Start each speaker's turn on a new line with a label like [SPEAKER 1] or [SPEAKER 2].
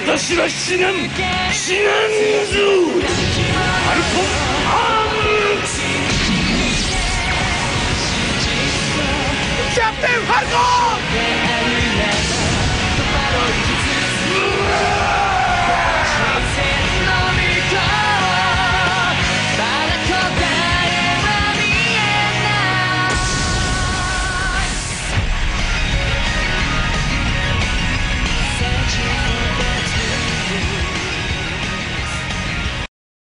[SPEAKER 1] 私は死なん。死なんぞ。アルコンアーム。キャプテンファルコン